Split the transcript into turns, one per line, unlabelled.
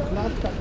Doch,